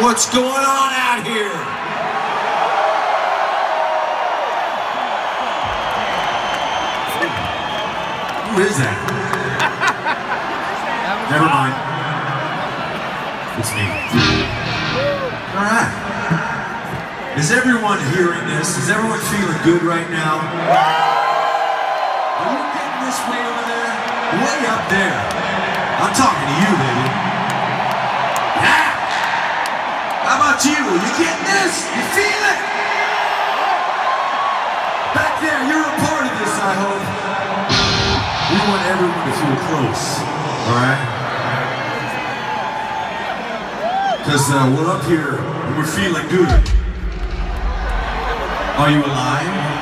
What's going on out here? Who is that? Never mind. It's me. All right. Is everyone hearing this? Is everyone feeling good right now? Are you getting this way over there? Way up there. I'm talking to you, baby. You? You getting this? You feel it? Back there, you're a part of this, I hope. We want everyone to feel close, all right? Because uh, we're up here and we're feeling good. Are you alive?